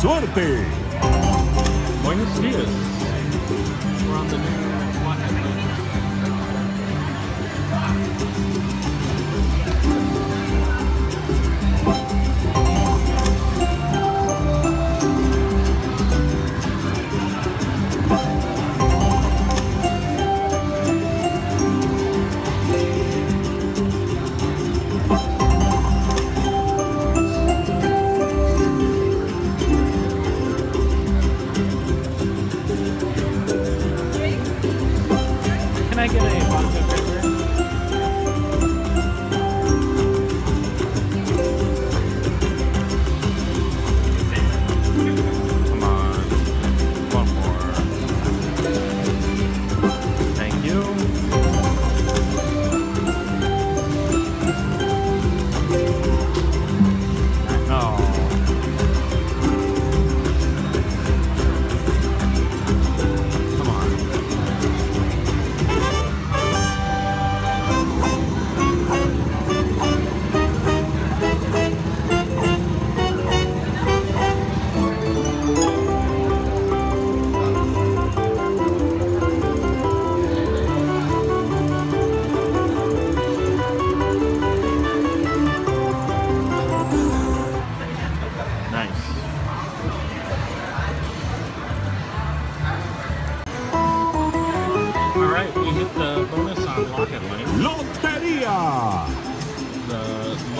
suerte. Buenos dias.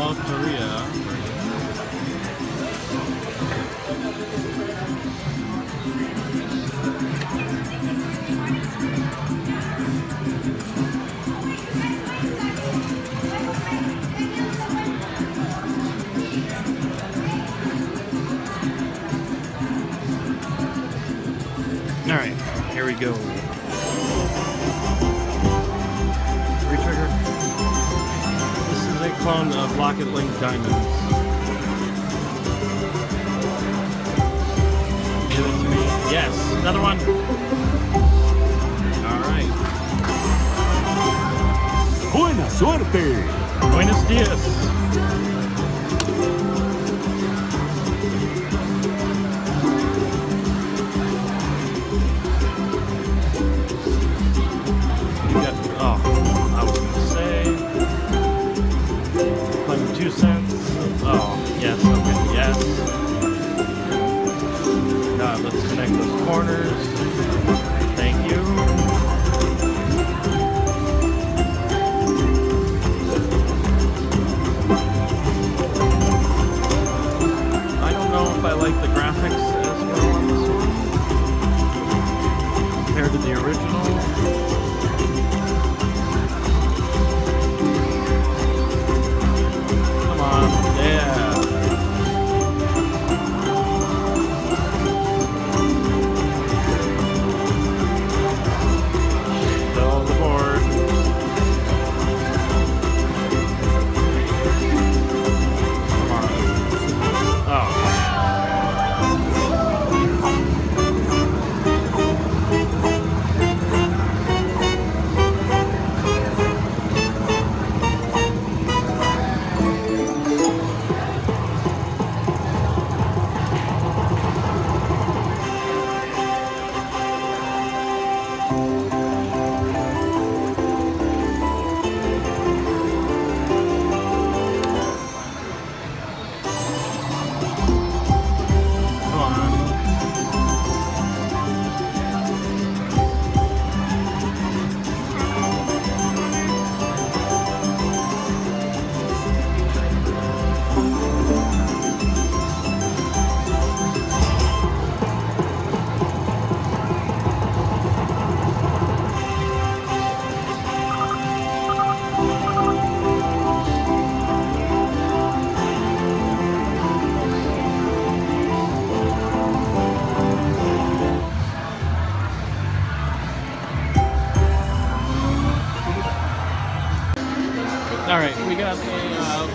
The Loteria. All right, here we go. Clone of Lock it Link Diamonds. Give it to me. Yes, another one. All right. Buena suerte. Buenos dias. Corners. Thank you. I don't know if I like the graphics as well on this one compared to the original.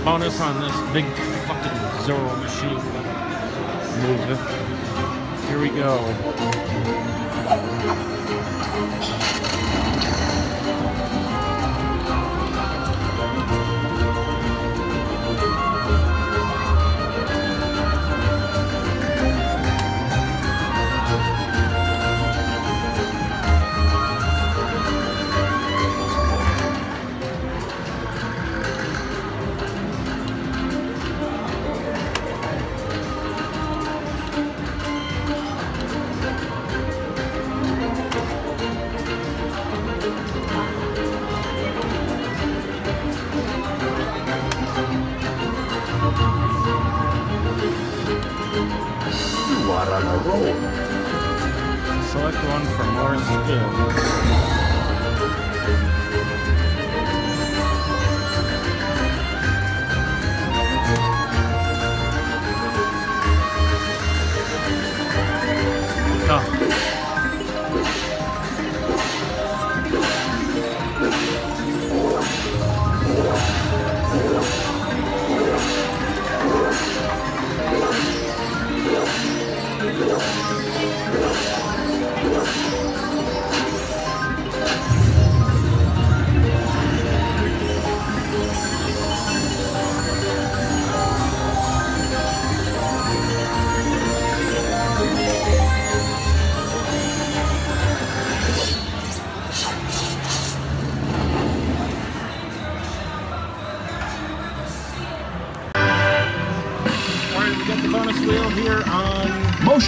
Bonus on this big fucking Zorro machine. Move it. Here we go. Select one for more spins. Oh.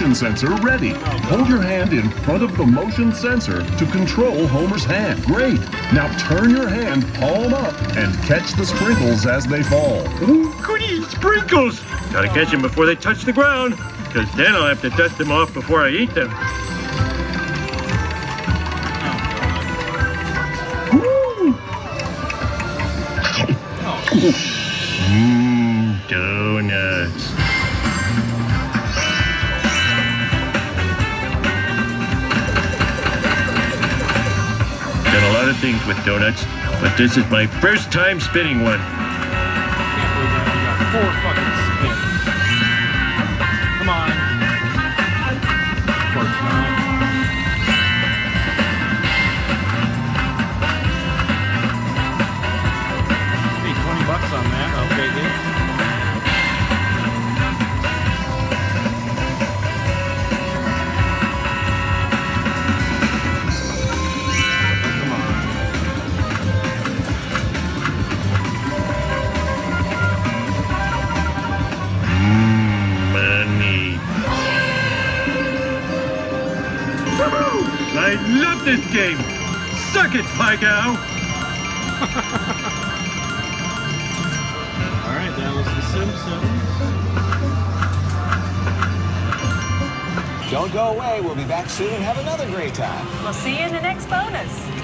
Motion sensor ready. Hold your hand in front of the motion sensor to control Homer's hand. Great. Now turn your hand palm up and catch the sprinkles as they fall. Ooh, goody, sprinkles! Gotta catch them before they touch the ground, because then I'll have to dust them off before I eat them. Mmm, donuts. Things with donuts, but this is my first time spinning one. Four fucking spins. Come on. Of course not. Hey, 20 bucks on that. I'll take love this game. Suck it, Pai Gow. All right, that was The Simpsons. Don't go away. We'll be back soon and have another great time. We'll see you in the next bonus.